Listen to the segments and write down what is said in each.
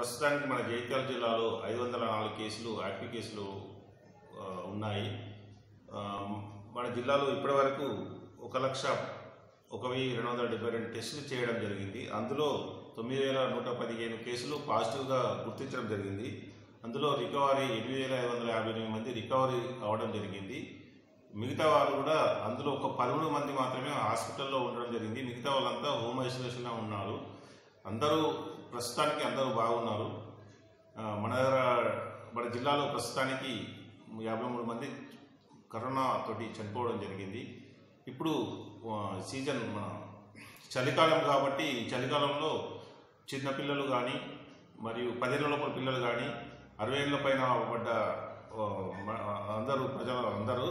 ప్రస్తుతానికి మన జైత్యాల జిల్లాలో ఐదు వందల నాలుగు కేసులు యాక్టివ్ కేసులు ఉన్నాయి. మన జిల్లాలో ఇప్పటివరకు ఒక లక్ష ఒక వెయ్యి రెండు వందల డెబ్బై రెండు టెస్టులు చేయడం జరిగింది. అందులో తొమ్మిది వేల నూట పదిహేను కేసులు పాజిటివ్గా గుర్తించడం జరిగింది. అందులో రికవరీ ఎనిమిది వేల ఐదు వందల యాభై ఎనిమిది మంది రికవరీ అవ్వడం జరిగింది. మిగతా వాళ్ళు కూడా అందులో ఒక పదమూడు మంది మాత్రమే హాస్పిటల్లో ఉండడం జరిగింది. మిగతా వాళ్ళంతా హోమ్ ఐసోలేషన్లో ఉన్నారు. అందరూ ప్రస్తుతానికి అందరూ బాగున్నారు. మన దగ్గర మన జిల్లాలో ప్రస్తుతానికి యాభై మూడు మంది కరోనా తోటి చనిపోవడం జరిగింది. ఇప్పుడు సీజన్ మన చలికాలం కాబట్టి చలికాలంలో చిన్నపిల్లలు కానీ మరియు పదిహేను లోపల పిల్లలు కానీ అరవై ఏళ్ళ పైన పడ్డ అందరూ ప్రజలు అందరూ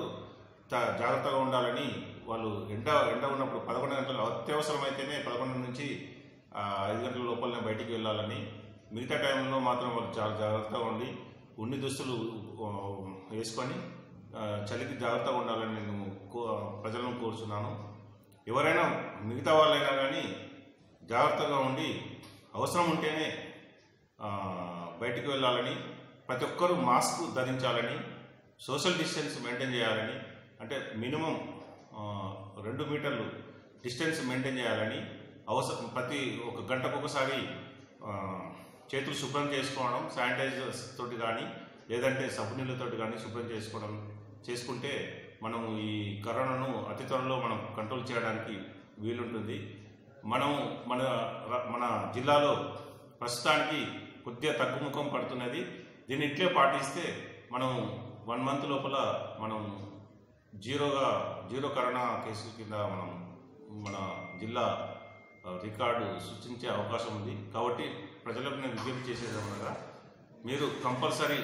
త- జాగ్రత్తగా ఉండాలని వాళ్ళు ఎండ ఎండ ఉన్నప్పుడు పదకొండు గంటలు అత్యవసరమైతేనే పదకొండు నుంచి ఐదు గంటల లోపలనే బయటికి వెళ్ళాలని. మిగతా టైంలో మాత్రం వాళ్ళు చాలా జాగ్రత్తగా ఉండి ఉన్ని దుస్తులు వేసుకొని చలికి జాగ్రత్తగా ఉండాలని నేను కో ప్రజలను కోరుచున్నాను. ఎవరైనా మిగతా వాళ్ళైనా కానీ జాగ్రత్తగా ఉండి అవసరం ఉంటేనే బయటికి వెళ్ళాలని ప్రతి ఒక్కరూ మాస్క్ ధరించాలని సోషల్ డిస్టెన్స్ మెయింటైన్ చేయాలని అంటే మినిమం రెండు మీటర్లు డిస్టెన్స్ మెయింటైన్ చేయాలని అవసరం ప్రతి ఒక గంటకు ఒకసారి చేతులు శుభ్రం చేసుకోవడం శానిటైజర్స్ తోటి కానీ లేదంటే సబ్బు నీళ్ళతోటి కానీ శుభ్రం చేసుకోవడం చేసుకుంటే మనం ఈ కరోనాను అతి త్వరలో మనం కంట్రోల్ చేయడానికి వీలుంటుంది. మనం మన మన జిల్లాలో ప్రస్తుతానికి కొద్దిగా తగ్గుముఖం పడుతున్నది. దీన్ని ఇట్లే పాటిస్తే మనం వన్ మంత్ లోపల మనం జీరోగా జీరో కరోనా కేసుల కింద మనం మన జిల్లా రికార్డు సృష్టించే అవకాశం ఉంది. కాబట్టి ప్రజలకు నేను విజ్ఞప్తి చేసేదనగా మీరు కంపల్సరీ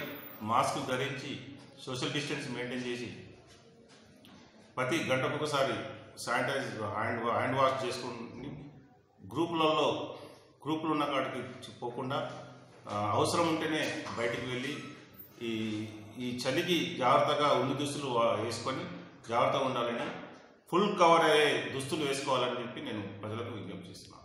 మాస్క్ ధరించి సోషల్ డిస్టెన్స్ మెయింటైన్ చేసి ప్రతి గంటకు ఒకసారి శానిటైజ్ హ్యాండ్ హ్యాండ్ వాష్ చేసుకుని గ్రూపులలో గ్రూపులు ఉన్న కాడికి పోకుండా అవసరం ఉంటేనే బయటికి వెళ్ళి ఈ ఈ చలికి జాగ్రత్తగా ఉన్ని దుస్తులు వేసుకొని జాగ్రత్తగా ఉండాలని ఫుల్ కవర్ అయ్యే దుస్తులు వేసుకోవాలని చెప్పి నేను ప్రజలకు విజ్ఞప్తి చేస్తున్నాను.